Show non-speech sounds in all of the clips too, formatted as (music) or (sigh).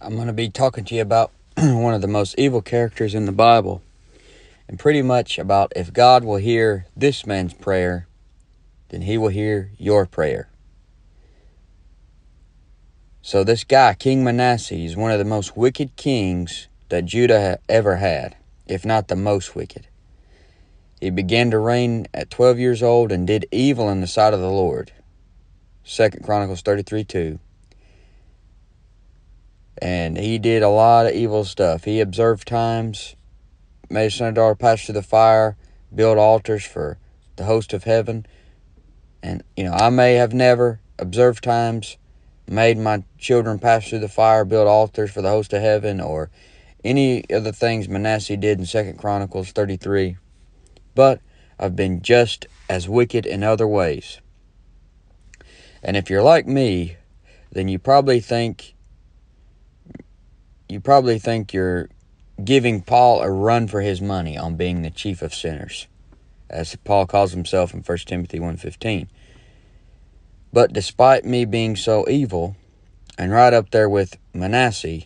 I'm going to be talking to you about (clears throat) one of the most evil characters in the Bible, and pretty much about if God will hear this man's prayer, then he will hear your prayer. So, this guy, King Manasseh, is one of the most wicked kings that Judah ever had, if not the most wicked. He began to reign at 12 years old and did evil in the sight of the Lord. Second Chronicles 33 2 and he did a lot of evil stuff. He observed times, made son and daughter pass through the fire, built altars for the host of heaven. And, you know, I may have never observed times, made my children pass through the fire, built altars for the host of heaven, or any of the things Manasseh did in Second Chronicles 33. But I've been just as wicked in other ways. And if you're like me, then you probably think you probably think you're giving Paul a run for his money on being the chief of sinners, as Paul calls himself in 1 Timothy 1.15. But despite me being so evil, and right up there with Manasseh,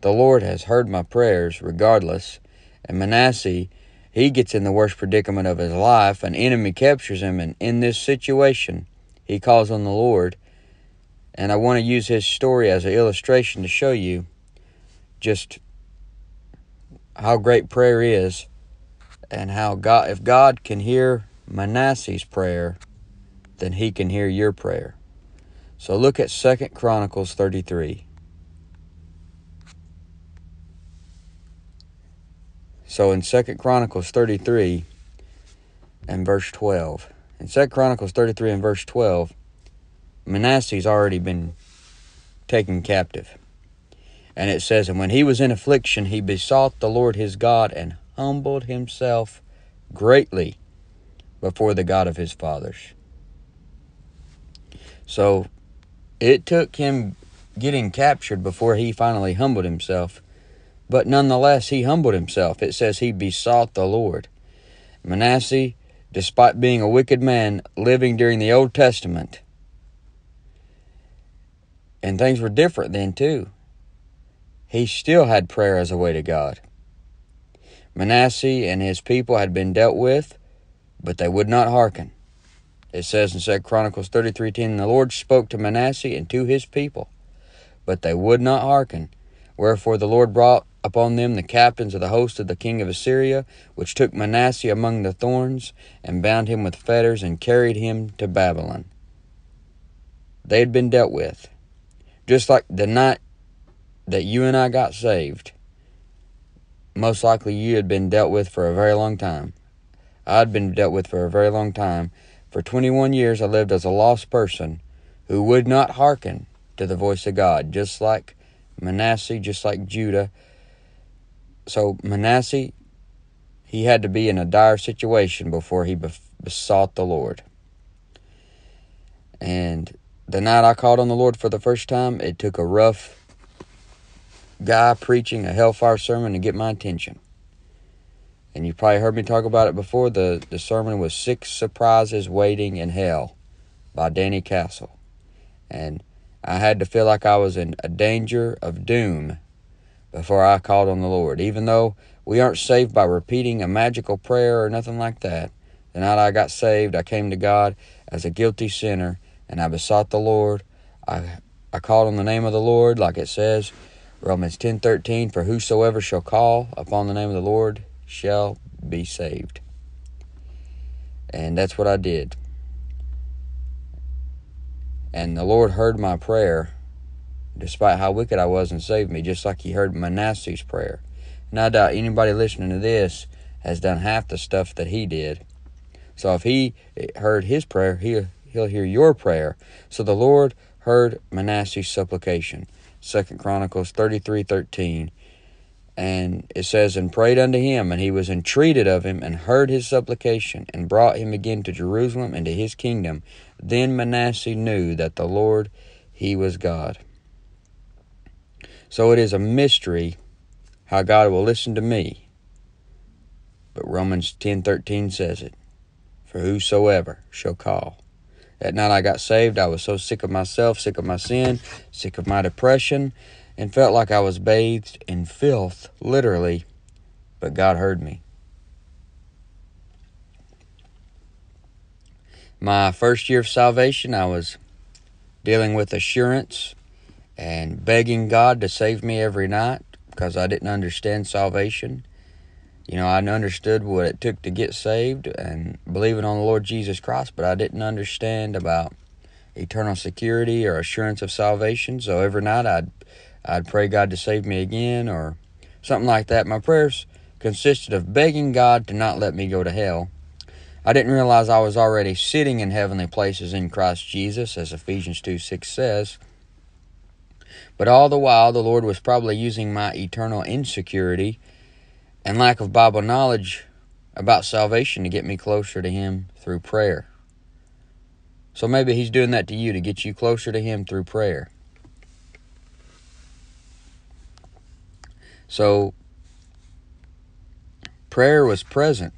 the Lord has heard my prayers regardless, and Manasseh, he gets in the worst predicament of his life. An enemy captures him, and in this situation, he calls on the Lord. And I want to use his story as an illustration to show you just how great prayer is and how God if God can hear Manasseh's prayer, then he can hear your prayer. So look at Second Chronicles 33. So in Second Chronicles 33 and verse 12. In Second Chronicles 33 and verse 12, Manasseh's already been taken captive. And it says, And when he was in affliction, he besought the Lord his God and humbled himself greatly before the God of his fathers. So it took him getting captured before he finally humbled himself. But nonetheless, he humbled himself. It says he besought the Lord. Manasseh, despite being a wicked man living during the Old Testament, and things were different then too he still had prayer as a way to God. Manasseh and his people had been dealt with, but they would not hearken. It says in 2 Chronicles 33.10, The Lord spoke to Manasseh and to his people, but they would not hearken. Wherefore the Lord brought upon them the captains of the host of the king of Assyria, which took Manasseh among the thorns, and bound him with fetters, and carried him to Babylon. They had been dealt with. Just like the night that you and I got saved, most likely you had been dealt with for a very long time. I'd been dealt with for a very long time. For 21 years, I lived as a lost person who would not hearken to the voice of God, just like Manasseh, just like Judah. So, Manasseh, he had to be in a dire situation before he besought the Lord. And the night I called on the Lord for the first time, it took a rough guy preaching a hellfire sermon to get my attention. And you probably heard me talk about it before. The, the sermon was Six Surprises Waiting in Hell by Danny Castle. And I had to feel like I was in a danger of doom before I called on the Lord. Even though we aren't saved by repeating a magical prayer or nothing like that, the night I got saved, I came to God as a guilty sinner and I besought the Lord. I, I called on the name of the Lord, like it says Romans 10:13 for whosoever shall call upon the name of the Lord shall be saved. And that's what I did. And the Lord heard my prayer despite how wicked I was and saved me just like he heard Manasseh's prayer. And I doubt anybody listening to this has done half the stuff that he did. So if he heard his prayer, he he'll hear your prayer. So the Lord heard Manasseh's supplication. Second Chronicles 33 13. And it says, And prayed unto him, and he was entreated of him, and heard his supplication, and brought him again to Jerusalem and to his kingdom. Then Manasseh knew that the Lord, he was God. So it is a mystery how God will listen to me. But Romans 10:13 says it, for whosoever shall call that night I got saved, I was so sick of myself, sick of my sin, sick of my depression, and felt like I was bathed in filth, literally, but God heard me. My first year of salvation, I was dealing with assurance and begging God to save me every night because I didn't understand salvation. You know, I understood what it took to get saved and believing on the Lord Jesus Christ, but I didn't understand about eternal security or assurance of salvation. So every night I'd I'd pray God to save me again or something like that. My prayers consisted of begging God to not let me go to hell. I didn't realize I was already sitting in heavenly places in Christ Jesus, as Ephesians 2 6 says. But all the while, the Lord was probably using my eternal insecurity and lack of Bible knowledge about salvation to get me closer to Him through prayer. So maybe He's doing that to you to get you closer to Him through prayer. So, prayer was present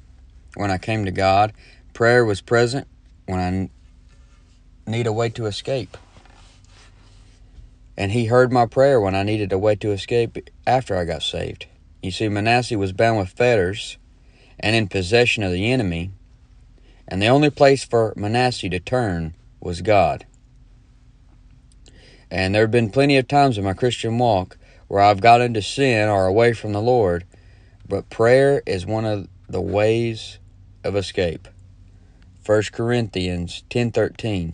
when I came to God. Prayer was present when I need a way to escape. And He heard my prayer when I needed a way to escape after I got saved. You see, Manasseh was bound with fetters and in possession of the enemy, and the only place for Manasseh to turn was God. And there have been plenty of times in my Christian walk where I've got into sin or away from the Lord, but prayer is one of the ways of escape. 1 Corinthians 10:13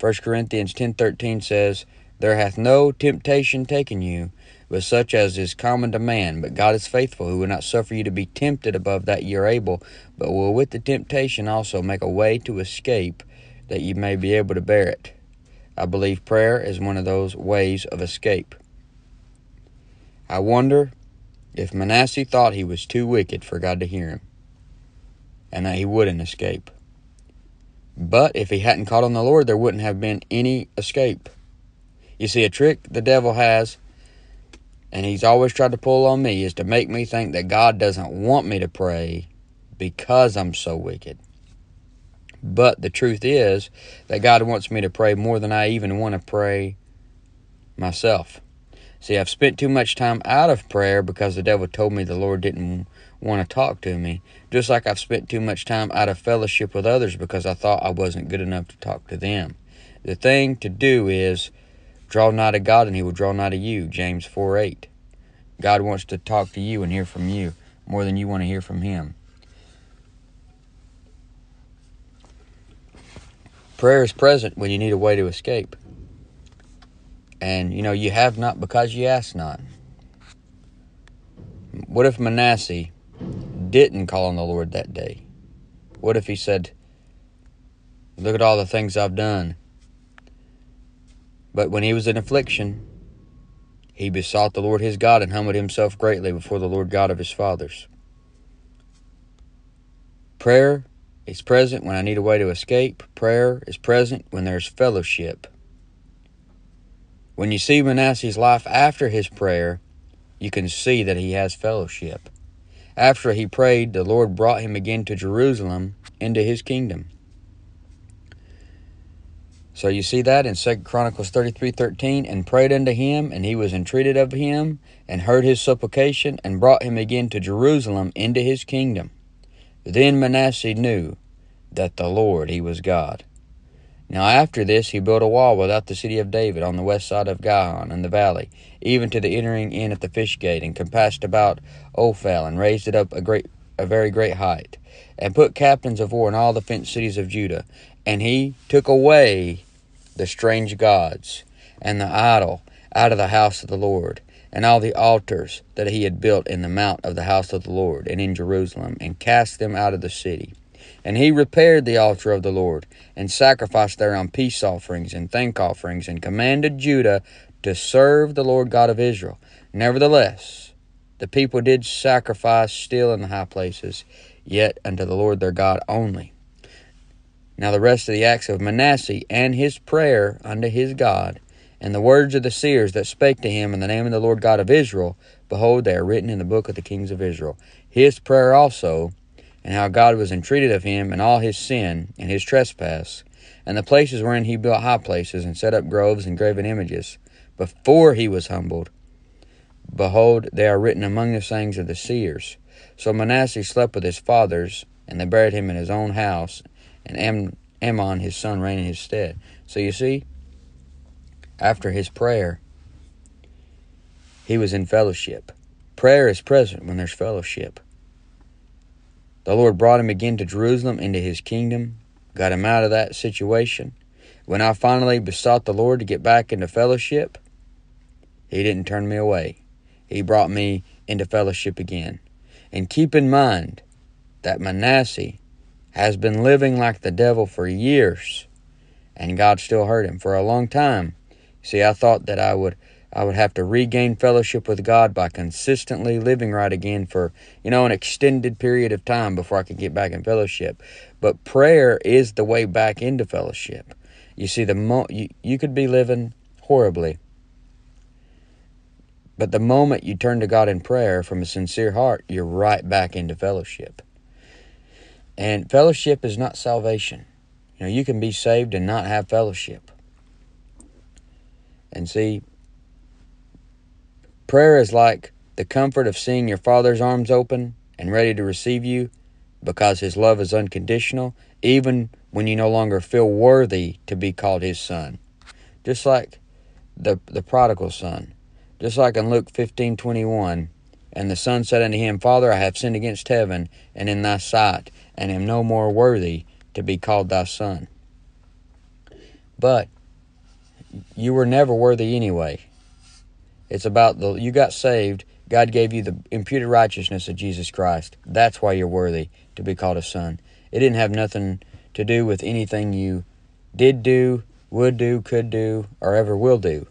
1 Corinthians 10:13 says, "There hath no temptation taken you but such as is common to man. But God is faithful, who will not suffer you to be tempted above that ye are able, but will with the temptation also make a way to escape, that ye may be able to bear it. I believe prayer is one of those ways of escape. I wonder if Manasseh thought he was too wicked for God to hear him, and that he wouldn't escape. But if he hadn't called on the Lord, there wouldn't have been any escape. You see, a trick the devil has and he's always tried to pull on me is to make me think that God doesn't want me to pray because I'm so wicked. But the truth is that God wants me to pray more than I even want to pray myself. See, I've spent too much time out of prayer because the devil told me the Lord didn't want to talk to me. Just like I've spent too much time out of fellowship with others because I thought I wasn't good enough to talk to them. The thing to do is Draw nigh to God, and he will draw nigh to you. James 4 8. God wants to talk to you and hear from you more than you want to hear from him. Prayer is present when you need a way to escape. And, you know, you have not because you ask not. What if Manasseh didn't call on the Lord that day? What if he said, Look at all the things I've done. But when he was in affliction, he besought the Lord his God and humbled himself greatly before the Lord God of his fathers. Prayer is present when I need a way to escape. Prayer is present when there's fellowship. When you see Manasseh's life after his prayer, you can see that he has fellowship. After he prayed, the Lord brought him again to Jerusalem into his kingdom. So you see that in Second Chronicles thirty three thirteen, and prayed unto him, and he was entreated of him, and heard his supplication, and brought him again to Jerusalem into his kingdom. Then Manasseh knew that the Lord he was God. Now after this he built a wall without the city of David on the west side of Gihon in the valley, even to the entering in at the fish gate, and compassed about Ophel, and raised it up a great a very great height, and put captains of war in all the fenced cities of Judah, and he took away the strange gods and the idol out of the house of the Lord, and all the altars that he had built in the mount of the house of the Lord and in Jerusalem, and cast them out of the city. And he repaired the altar of the Lord, and sacrificed thereon peace offerings and thank offerings, and commanded Judah to serve the Lord God of Israel. Nevertheless, the people did sacrifice still in the high places, yet unto the Lord their God only. Now the rest of the acts of Manasseh and his prayer unto his God, and the words of the seers that spake to him in the name of the Lord God of Israel, behold, they are written in the book of the kings of Israel. His prayer also, and how God was entreated of him, and all his sin and his trespass, and the places wherein he built high places, and set up groves and graven images, before he was humbled. Behold, they are written among the sayings of the seers. So Manasseh slept with his fathers, and they buried him in his own house, and Am- Amon his son reigned in his stead. So you see, after his prayer, he was in fellowship. Prayer is present when there's fellowship. The Lord brought him again to Jerusalem into his kingdom, got him out of that situation. When I finally besought the Lord to get back into fellowship, he didn't turn me away. He brought me into fellowship again. And keep in mind that Manasseh has been living like the devil for years, and God still heard him for a long time. See, I thought that I would I would have to regain fellowship with God by consistently living right again for, you know, an extended period of time before I could get back in fellowship. But prayer is the way back into fellowship. You see, the mo- you, you could be living horribly, but the moment you turn to God in prayer from a sincere heart, you're right back into fellowship. And fellowship is not salvation. You know, you can be saved and not have fellowship. And see, prayer is like the comfort of seeing your Father's arms open and ready to receive you because His love is unconditional, even when you no longer feel worthy to be called His son. Just like the, the prodigal son. Just like in Luke 15 21, and the son said unto him, Father, I have sinned against heaven and in thy sight, and am no more worthy to be called thy son. But you were never worthy anyway. It's about the you got saved. God gave you the imputed righteousness of Jesus Christ. That's why you're worthy to be called a son. It didn't have nothing to do with anything you did do, would do, could do, or ever will do.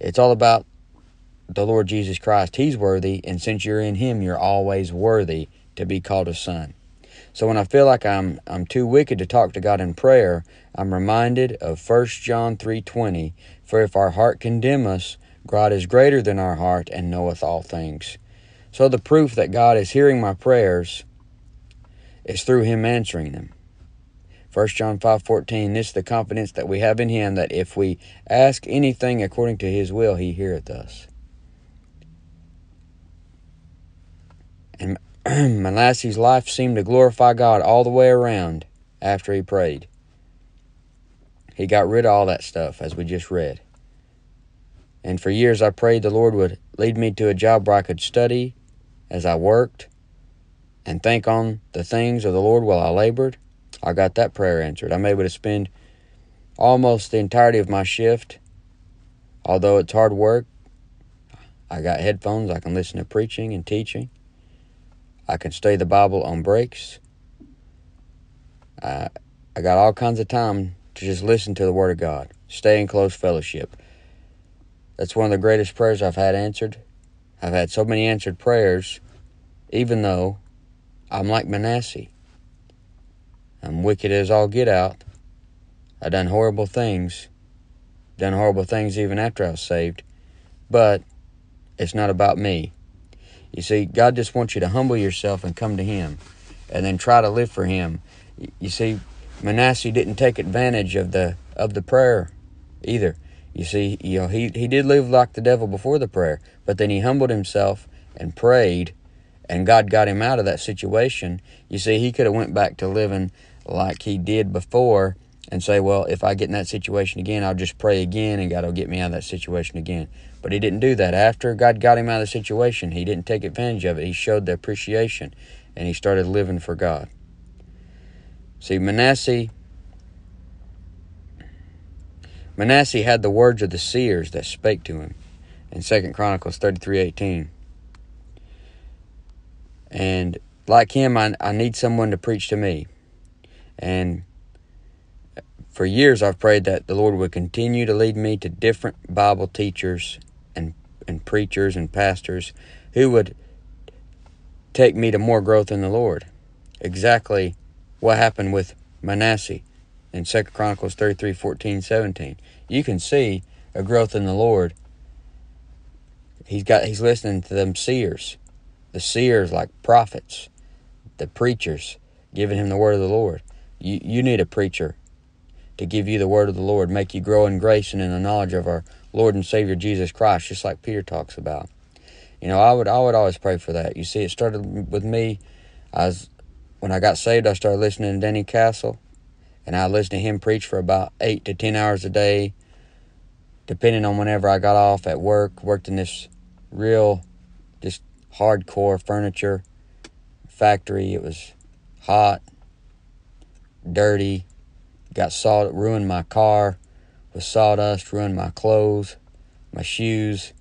It's all about the Lord Jesus Christ. He's worthy, and since you're in Him, you're always worthy to be called a son. So when I feel like I'm I'm too wicked to talk to God in prayer, I'm reminded of 1 John 3:20, for if our heart condemn us, God is greater than our heart and knoweth all things. So the proof that God is hearing my prayers is through him answering them. 1 John 5:14 This is the confidence that we have in him that if we ask anything according to his will he heareth us. And (clears throat) Manasseh's life seemed to glorify God all the way around after he prayed. He got rid of all that stuff, as we just read. And for years I prayed the Lord would lead me to a job where I could study as I worked and think on the things of the Lord while I labored. I got that prayer answered. I'm able to spend almost the entirety of my shift, although it's hard work. I got headphones, I can listen to preaching and teaching. I can study the Bible on breaks. I, I got all kinds of time to just listen to the Word of God, stay in close fellowship. That's one of the greatest prayers I've had answered. I've had so many answered prayers, even though I'm like Manasseh. I'm wicked as all get out. I done horrible things. Done horrible things even after I was saved. But it's not about me. You see, God just wants you to humble yourself and come to Him and then try to live for Him. You see, Manasseh didn't take advantage of the of the prayer either. You see, you know, he, he did live like the devil before the prayer, but then he humbled himself and prayed, and God got him out of that situation. You see, he could have went back to living like he did before and say, well, if I get in that situation again, I'll just pray again and God will get me out of that situation again. But he didn't do that. After God got him out of the situation, he didn't take advantage of it. He showed the appreciation and he started living for God. See, Manasseh Manasseh had the words of the seers that spake to him in Second Chronicles 33:18. And like him, I, I need someone to preach to me. And for years I've prayed that the Lord would continue to lead me to different Bible teachers and, preachers and pastors who would take me to more growth in the Lord. Exactly what happened with Manasseh in Second Chronicles 33, 14, 17. You can see a growth in the Lord. He's got he's listening to them seers. The seers like prophets, the preachers, giving him the word of the Lord. You you need a preacher to give you the word of the Lord, make you grow in grace and in the knowledge of our Lord and Savior Jesus Christ, just like Peter talks about. You know, I would I would always pray for that. You see, it started with me. I was when I got saved, I started listening to Danny Castle, and I listened to him preach for about eight to ten hours a day, depending on whenever I got off at work. Worked in this real, just hardcore furniture factory. It was hot, dirty, got salt, ruined my car with sawdust, ruined my clothes, my shoes.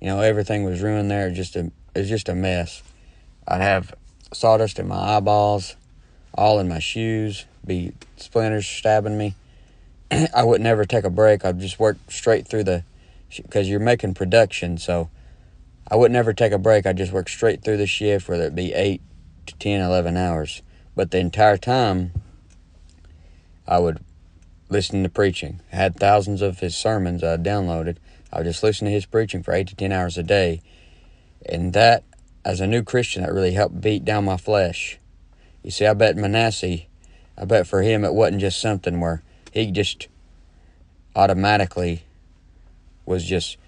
You know, everything was ruined there. Just a, it was just a mess. I'd have sawdust in my eyeballs, all in my shoes, be splinters stabbing me. (clears throat) I would never take a break. I'd just work straight through the, because you're making production, so I would never take a break. I'd just work straight through the shift, whether it be 8 to 10, 11 hours. But the entire time, I would listen to preaching. I had thousands of his sermons I downloaded. I would just listen to his preaching for 8 to 10 hours a day. And that, as a new Christian, that really helped beat down my flesh. You see, I bet Manasseh, I bet for him it wasn't just something where he just automatically was just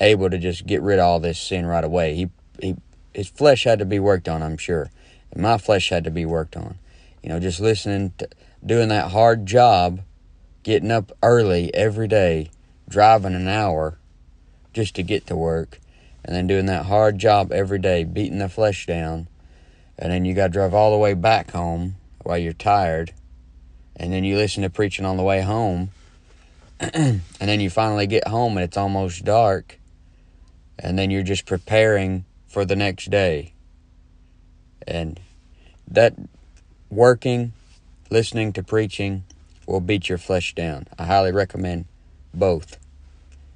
able to just get rid of all this sin right away. He, he his flesh had to be worked on, I'm sure. And my flesh had to be worked on. You know, just listening to doing that hard job, getting up early every day, driving an hour just to get to work, and then doing that hard job every day, beating the flesh down, and then you got to drive all the way back home while you're tired, and then you listen to preaching on the way home, (clears throat) and then you finally get home and it's almost dark, and then you're just preparing for the next day. And that working, listening to preaching will beat your flesh down. I highly recommend both.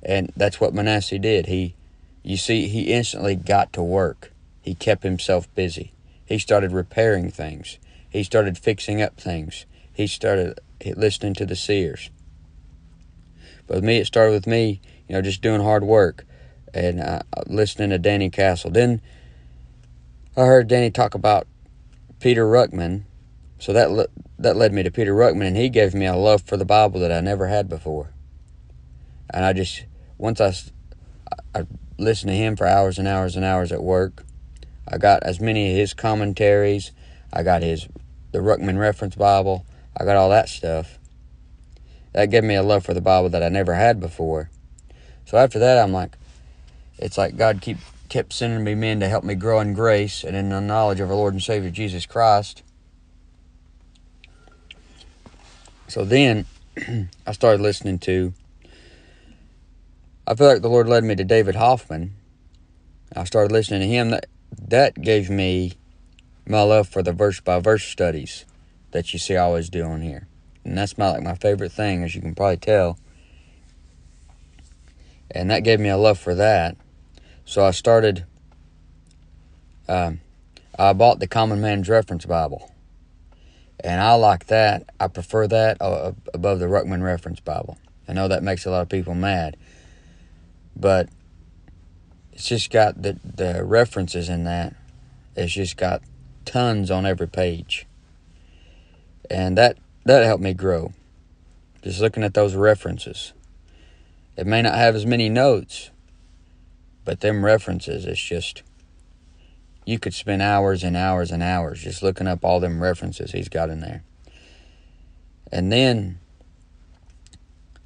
And that's what Manasseh did. He you see he instantly got to work. He kept himself busy. He started repairing things. He started fixing up things. He started listening to the seers. But with me, it started with me, you know, just doing hard work and uh, listening to Danny Castle. Then I heard Danny talk about Peter Ruckman, so that le- that led me to Peter Ruckman, and he gave me a love for the Bible that I never had before. And I just once I, I listened to him for hours and hours and hours at work. I got as many of his commentaries. I got his the Ruckman Reference Bible. I got all that stuff. That gave me a love for the Bible that I never had before. So after that, I'm like, it's like God keep kept sending me men to help me grow in grace and in the knowledge of our Lord and Savior Jesus Christ. So then (clears throat) I started listening to, I feel like the Lord led me to David Hoffman. I started listening to him. That, that gave me my love for the verse by verse studies that you see I always do on here. And that's my like my favorite thing, as you can probably tell. And that gave me a love for that. So I started, um, I bought the Common Man's Reference Bible. And I like that. I prefer that uh, above the Ruckman Reference Bible. I know that makes a lot of people mad. But it's just got the, the references in that. It's just got tons on every page. And that, that helped me grow. Just looking at those references. It may not have as many notes, but them references, it's just you could spend hours and hours and hours just looking up all them references he's got in there. And then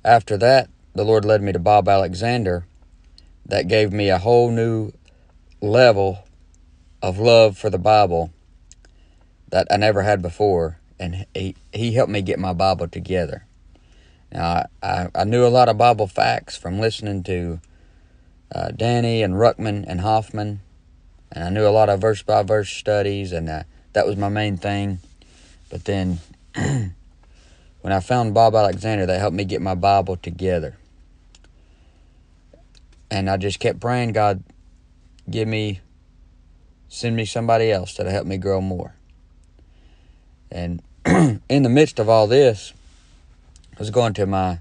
after that, the Lord led me to Bob Alexander. That gave me a whole new level of love for the Bible that I never had before. And he, he helped me get my Bible together. Now, I, I knew a lot of Bible facts from listening to uh, Danny and Ruckman and Hoffman, and I knew a lot of verse by verse studies, and uh, that was my main thing. But then, (clears throat) when I found Bob Alexander, that helped me get my Bible together. And I just kept praying, God, give me, send me somebody else that'll help me grow more. And (clears throat) in the midst of all this, I was going to my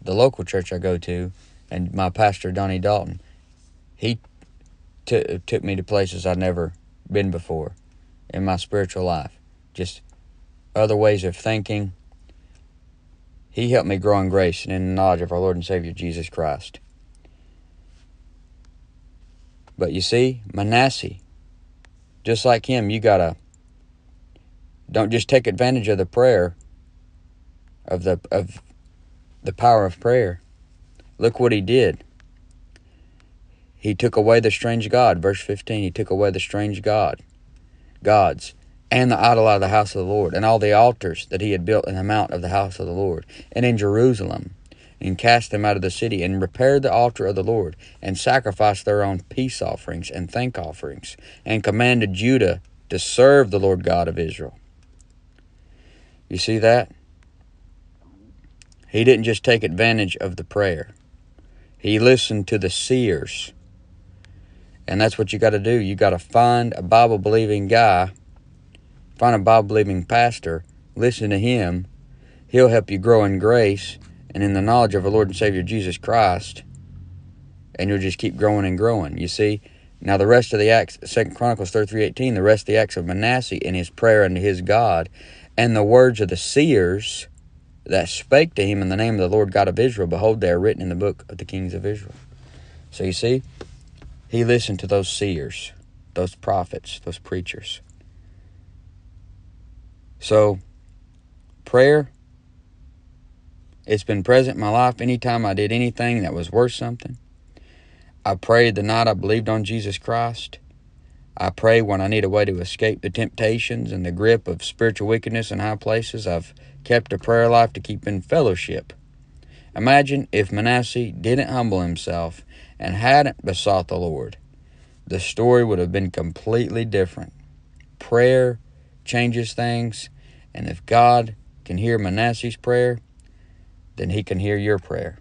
the local church I go to, and my pastor Donnie Dalton, he t- took me to places I'd never been before in my spiritual life. Just other ways of thinking, He helped me grow in grace and in the knowledge of our Lord and Savior Jesus Christ. But you see, Manasseh, just like him, you gotta don't just take advantage of the prayer of the of the power of prayer. Look what he did. He took away the strange God, verse 15. He took away the strange God, gods, and the idol out of the house of the Lord, and all the altars that he had built in the mount of the house of the Lord, and in Jerusalem, and cast them out of the city, and repaired the altar of the Lord, and sacrificed their own peace offerings and thank offerings, and commanded Judah to serve the Lord God of Israel. You see that? He didn't just take advantage of the prayer. He listened to the seers. And that's what you got to do. You got to find a Bible believing guy, find a Bible believing pastor, listen to him. He'll help you grow in grace and in the knowledge of our Lord and Savior Jesus Christ. And you'll just keep growing and growing. You see? Now the rest of the acts, Second Chronicles 33:18, the rest of the acts of Manasseh in his prayer unto his God, and the words of the seers that spake to him in the name of the Lord God of Israel, behold, they are written in the book of the kings of Israel. So you see, he listened to those seers, those prophets, those preachers. So, prayer, it's been present in my life anytime I did anything that was worth something. I prayed the night I believed on Jesus Christ. I pray when I need a way to escape the temptations and the grip of spiritual wickedness in high places. I've kept a prayer life to keep in fellowship. Imagine if Manasseh didn't humble himself and hadn't besought the Lord. The story would have been completely different. Prayer changes things, and if God can hear Manasseh's prayer, then he can hear your prayer.